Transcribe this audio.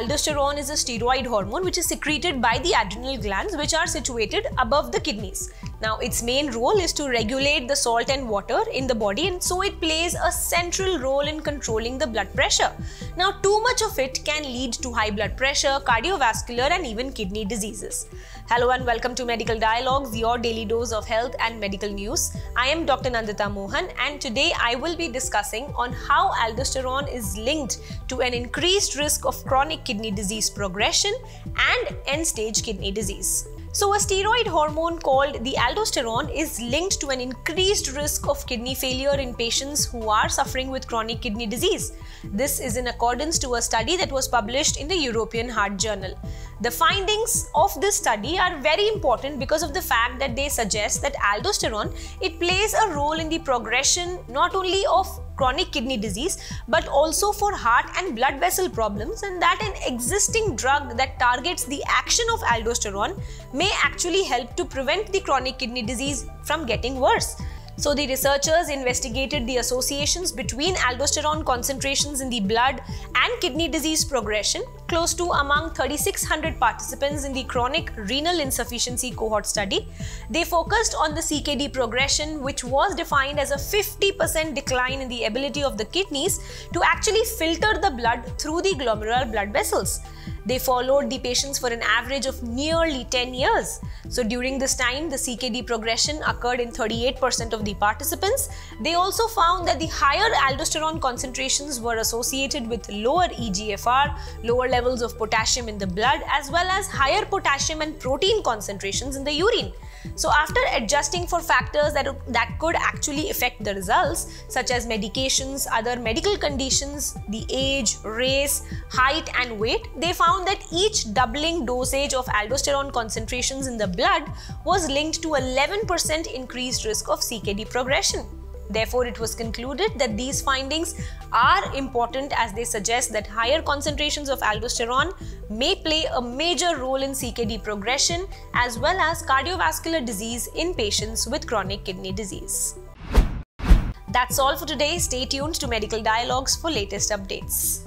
aldosterone is a steroid hormone which is secreted by the adrenal glands which are situated above the kidneys. Now, its main role is to regulate the salt and water in the body, and so it plays a central role in controlling the blood pressure. Now, too much of it can lead to high blood pressure, cardiovascular, and even kidney diseases. Hello and welcome to Medical Dialogues, your daily dose of health and medical news. I am Dr. Nandita Mohan, and today I will be discussing on how aldosterone is linked to an increased risk of chronic kidney disease progression and end stage kidney disease. So, a steroid hormone called the aldosterone is linked to an increased risk of kidney failure in patients who are suffering with chronic kidney disease. This is in accordance to a study that was published in the European Heart Journal. The findings of this study are very important because of the fact that they suggest that aldosterone it plays a role in the progression not only of chronic kidney disease but also for heart and blood vessel problems and that an existing drug that targets the action of aldosterone may actually help to prevent the chronic kidney disease from getting worse. So the researchers investigated the associations between aldosterone concentrations in the blood and kidney disease progression close to among 3600 participants in the chronic renal insufficiency cohort study. They focused on the CKD progression which was defined as a 50% decline in the ability of the kidneys to actually filter the blood through the glomerular blood vessels. They followed the patients for an average of nearly 10 years. So during this time, the CKD progression occurred in 38% of the participants. They also found that the higher aldosterone concentrations were associated with lower EGFR, lower levels of potassium in the blood, as well as higher potassium and protein concentrations in the urine. So after adjusting for factors that, that could actually affect the results, such as medications, other medical conditions, the age, race, height and weight, they found that each doubling dosage of aldosterone concentrations in the blood was linked to 11% increased risk of CKD progression. Therefore, it was concluded that these findings are important as they suggest that higher concentrations of aldosterone may play a major role in CKD progression as well as cardiovascular disease in patients with chronic kidney disease. That's all for today. Stay tuned to Medical Dialogues for latest updates.